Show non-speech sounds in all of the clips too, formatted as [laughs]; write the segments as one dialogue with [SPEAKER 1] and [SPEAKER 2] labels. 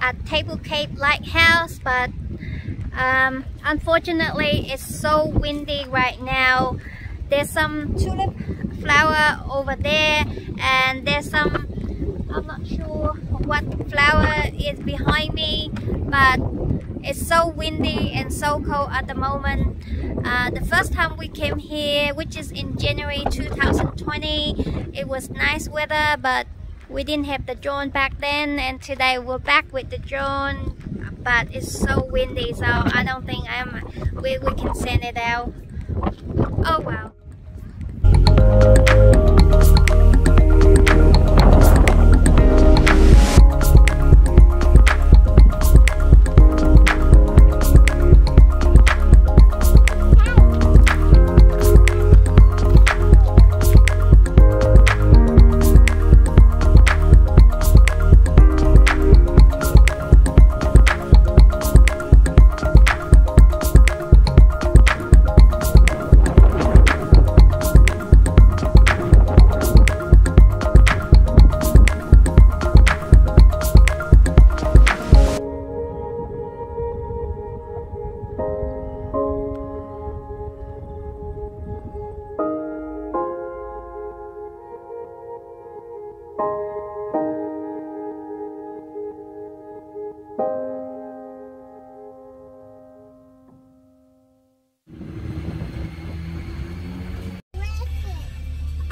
[SPEAKER 1] at Table Cape Lighthouse but um, unfortunately it's so windy right now. There's some tulip flower over there and there's some I'm not sure what flower is behind me but it's so windy and so cold at the moment. Uh, the first time we came here which is in January 2020 it was nice weather but we didn't have the drone back then and today we're back with the drone but it's so windy so I don't think I'm we, we can send it out. Oh wow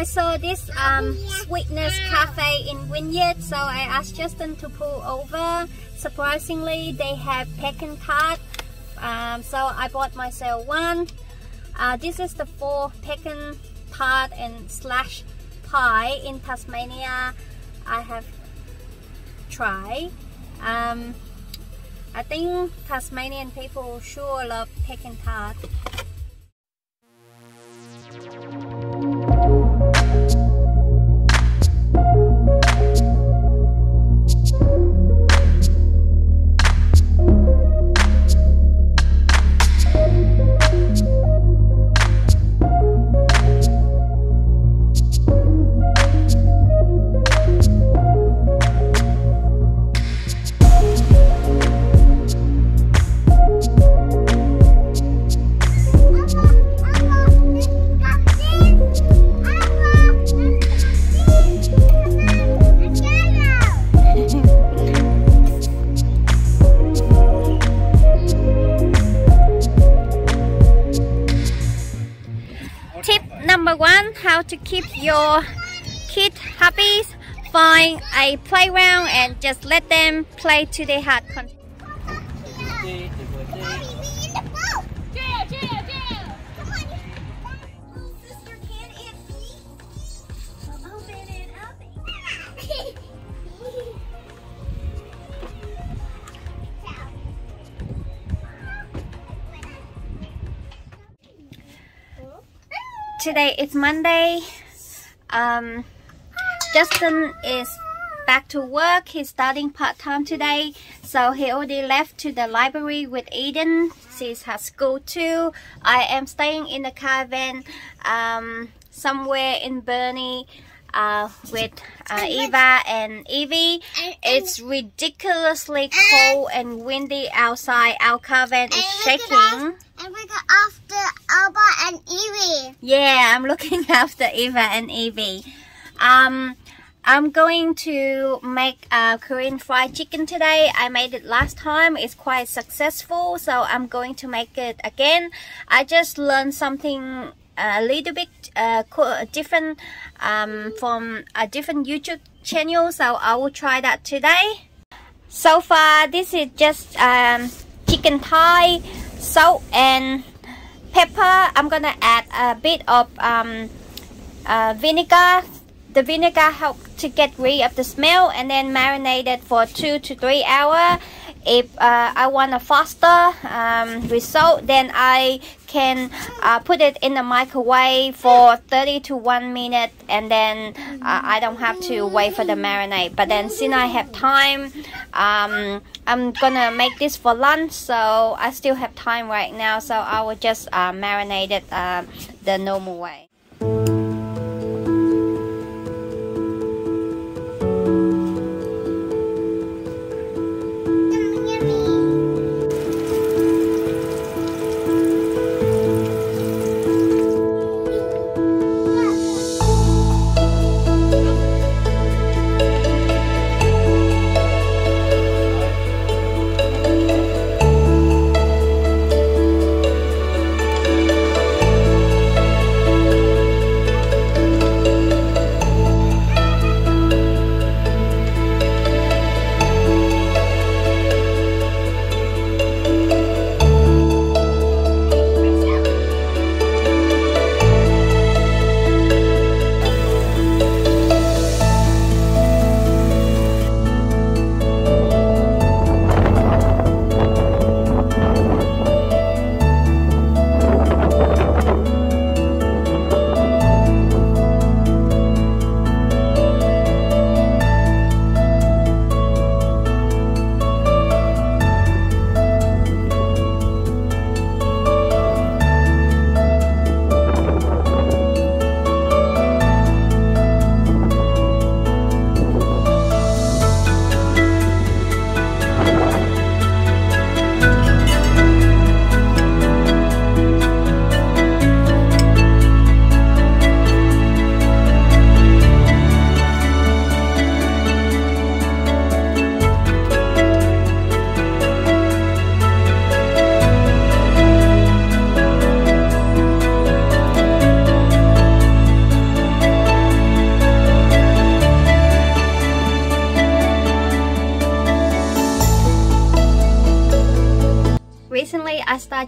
[SPEAKER 1] I saw this um, Sweetness Cafe in Wynyard, so I asked Justin to pull over. Surprisingly, they have pecan tart, um, so I bought myself one. Uh, this is the four pecan tart and slash pie in Tasmania. I have tried. Um, I think Tasmanian people sure love pecan tart. How to keep your kid happy. Find a playground and just let them play to their heart content. Today it's Monday. Um, Justin is back to work. He's starting part-time today. So he already left to the library with Eden. She's at school too. I am staying in the caravan um, somewhere in Burnie uh, with uh, Eva and Evie. It's ridiculously cold and windy outside. Our caravan is shaking.
[SPEAKER 2] We got after Alba and Evie.
[SPEAKER 1] Yeah, I'm looking [laughs] after Eva and Evie. Um, I'm going to make a Korean fried chicken today. I made it last time. It's quite successful, so I'm going to make it again. I just learned something a little bit uh, different um, from a different YouTube channel, so I will try that today. So far, this is just um, chicken thigh, salt and pepper. I'm gonna add a bit of um, uh, vinegar. The vinegar helps to get rid of the smell and then marinate it for two to three hours. If uh, I want a faster um, result, then I can uh, put it in the microwave for 30 to 1 minute and then uh, I don't have to wait for the marinade. But then since I have time, um, I'm gonna make this for lunch, so I still have time right now, so I will just uh, marinate it uh, the normal way.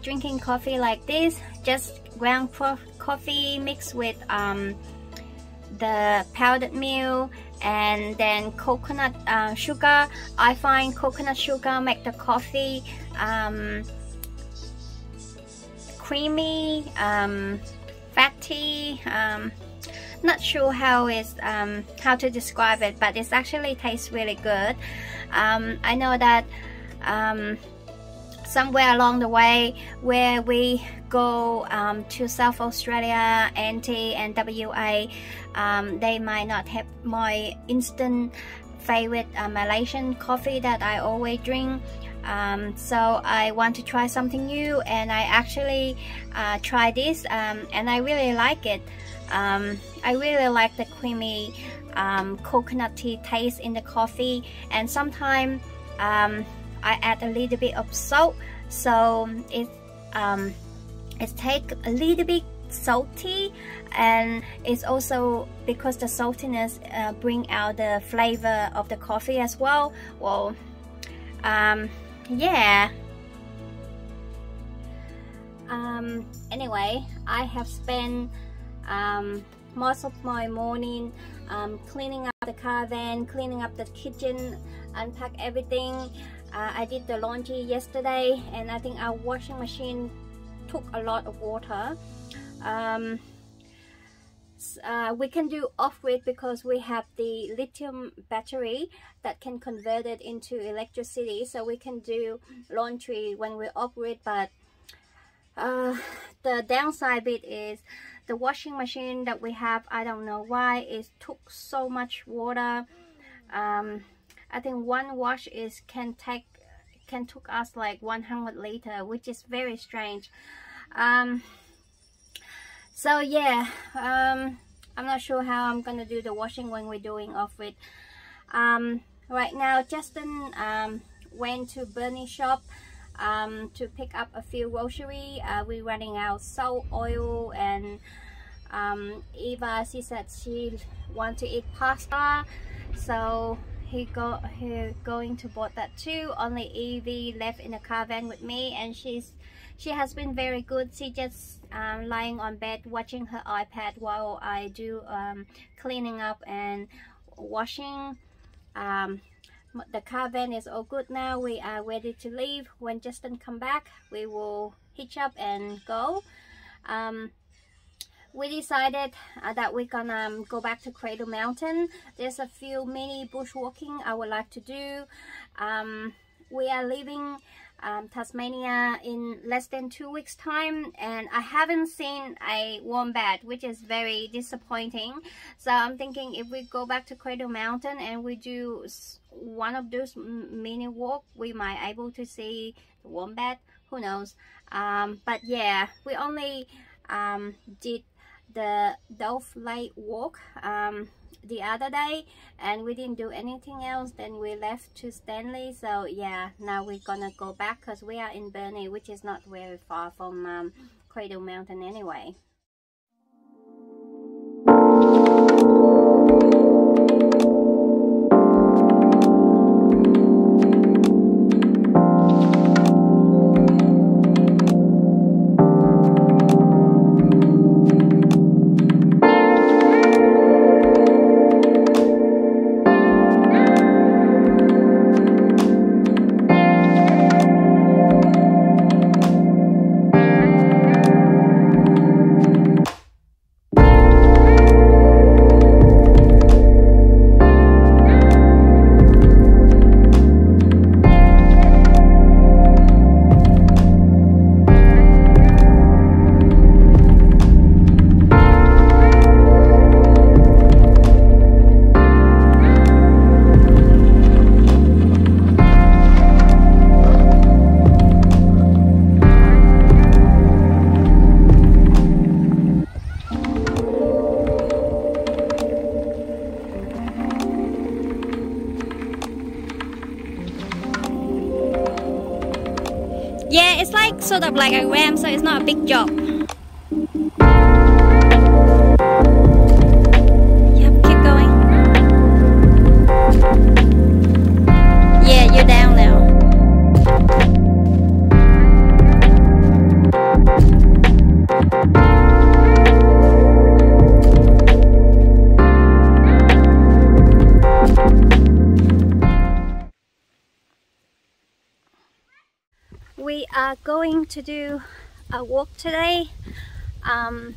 [SPEAKER 1] Drinking coffee like this just ground coffee mixed with um, the powdered milk and then coconut uh, sugar. I find coconut sugar make the coffee um, creamy um, fatty um, not sure how is um, how to describe it but it actually tastes really good. Um, I know that um, somewhere along the way where we go um, to South Australia, NT and WA, um, they might not have my instant favorite uh, Malaysian coffee that I always drink. Um, so I want to try something new and I actually uh, try this um, and I really like it. Um, I really like the creamy um, coconutty taste in the coffee and sometimes um, I add a little bit of salt. So it um, it take a little bit salty and it's also because the saltiness uh, bring out the flavor of the coffee as well. Well um, yeah. Um, anyway I have spent um, most of my morning um, cleaning up the car van cleaning up the kitchen unpack everything. Uh, I did the laundry yesterday and I think our washing machine took a lot of water. Um, uh, we can do off-grid because we have the lithium battery that can convert it into electricity. So we can do laundry when we're off-grid but uh, the downside bit is the washing machine that we have I don't know why it took so much water. Um, I think one wash is can take can took us like 100 liter which is very strange. Um, so yeah um, I'm not sure how I'm gonna do the washing when we're doing off it. Um, right now Justin um, went to Burnie shop um, to pick up a few grocery uh, we're running out salt oil and um, Eva she said she want to eat pasta. So he got he going to bought that too. Only Evie left in the car van with me and she's she has been very good. She just um, lying on bed watching her iPad while I do um, cleaning up and washing um, the car van is all good now we are ready to leave when Justin come back we will hitch up and go um, we decided uh, that we're gonna um, go back to Cradle Mountain. There's a few mini bushwalking I would like to do. Um, we are leaving um, Tasmania in less than two weeks time and I haven't seen a wombat which is very disappointing so I'm thinking if we go back to Cradle Mountain and we do one of those mini walk we might able to see the wombat who knows? Um, but yeah we only um, did the Dove Lake walk um, the other day and we didn't do anything else then we left to Stanley. So yeah now we're gonna go back because we are in Burnie which is not very far from um, Cradle Mountain anyway sort of like a ram, so it's not a big job. Are going to do a walk today. Um,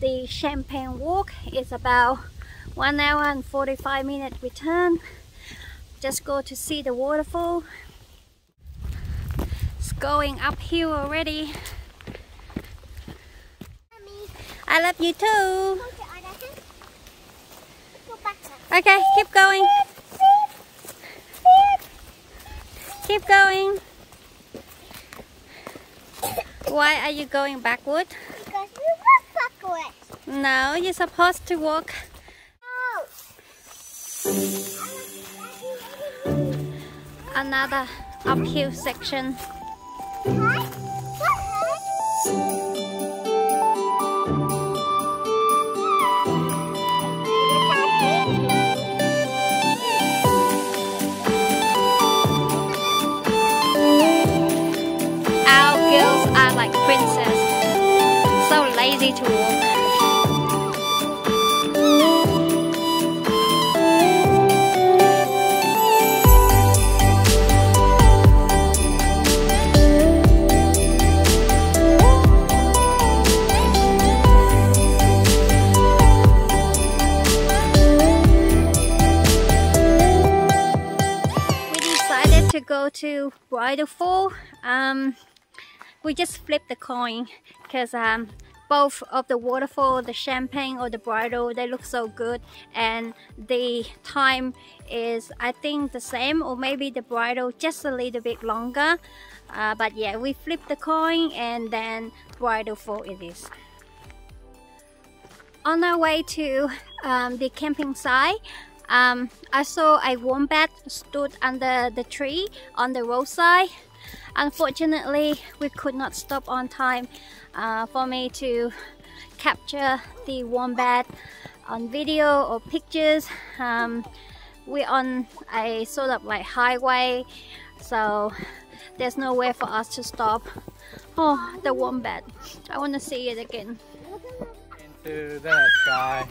[SPEAKER 1] the Champagne walk is about one hour and 45 minute return. Just go to see the waterfall. It's going uphill already. I love you too. Okay, keep going. Keep going. Why are you going backward?
[SPEAKER 2] Because you walk backwards.
[SPEAKER 1] No, you're supposed to walk. Oh. Another uphill section. So to walk. we decided to go to Bridal Fall. Um, we just flipped the coin because um, both of the waterfall, the champagne or the bridal, they look so good, and the time is I think the same, or maybe the bridal just a little bit longer. Uh, but yeah, we flipped the coin, and then bridal fall it is. On our way to um, the camping site, um, I saw a wombat stood under the tree on the roadside. Unfortunately, we could not stop on time uh, for me to capture the wombat on video or pictures. Um, we're on a sort of like highway, so there's nowhere for us to stop. Oh, the wombat! I want to see it again.
[SPEAKER 3] Into the sky.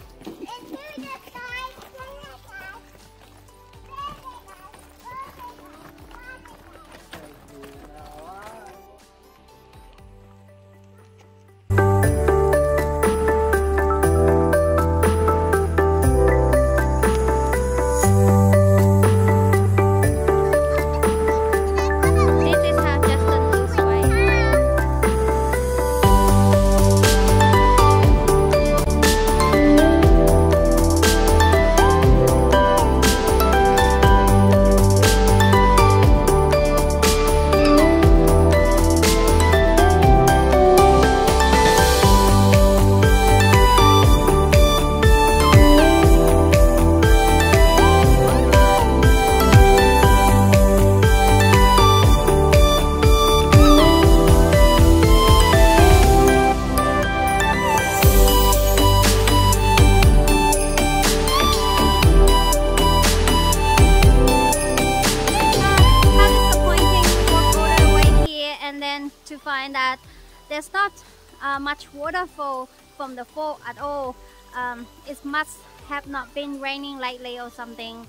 [SPEAKER 1] Uh, much waterfall from the fall at all. Um, it must have not been raining lately or something.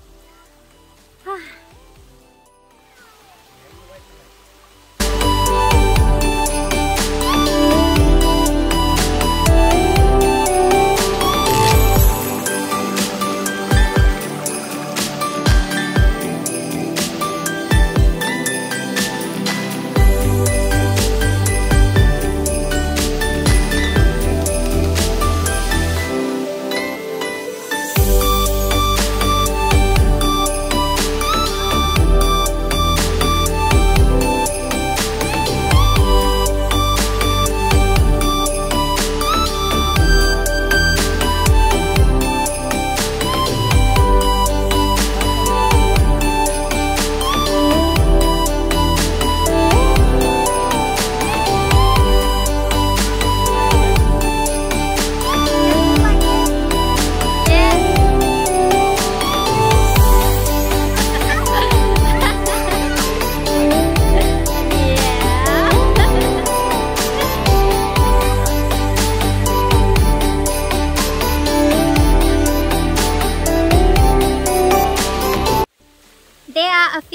[SPEAKER 1] [sighs]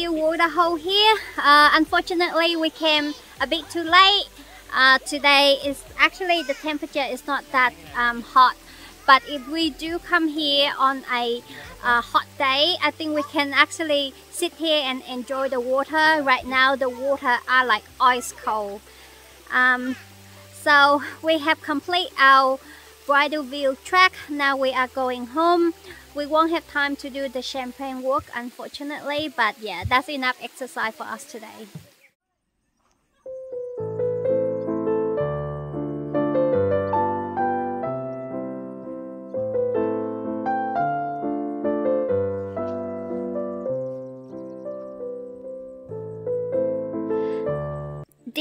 [SPEAKER 1] few water hole here. Uh, unfortunately, we came a bit too late. Uh, today is actually the temperature is not that um, hot. But if we do come here on a uh, hot day, I think we can actually sit here and enjoy the water. Right now, the water are like ice cold. Um, so we have complete our Bridalveil track. Now we are going home. We won't have time to do the champagne walk unfortunately, but yeah, that's enough exercise for us today.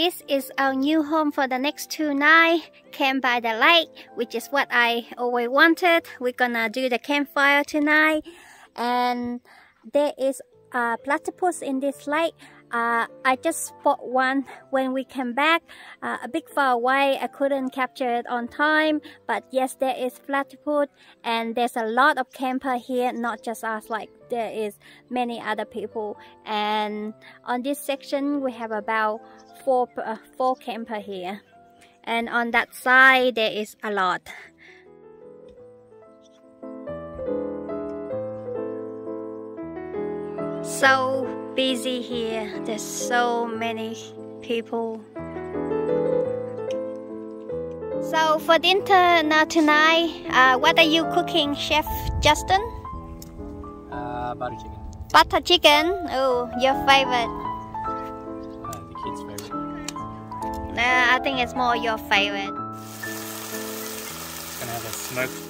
[SPEAKER 1] This is our new home for the next two nights. Camp by the lake, which is what I always wanted. We're gonna do the campfire tonight. And there is a platypus in this lake. Uh, I just spot one when we came back. Uh, a bit far away. I couldn't capture it on time. But yes there is flat platypus and there's a lot of camper here. Not just us. Like there is many other people. And on this section we have about four, uh, four camper here. And on that side there is a lot. So busy here. There's so many people. So for dinner now tonight uh, what are you cooking chef Justin?
[SPEAKER 3] Uh, butter chicken.
[SPEAKER 1] butter chicken? Oh your favorite.
[SPEAKER 3] Uh, the kids' favorite.
[SPEAKER 1] uh, I think it's more your favorite.
[SPEAKER 3] Gonna have a smoked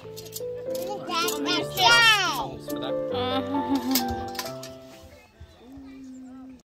[SPEAKER 1] jay, it's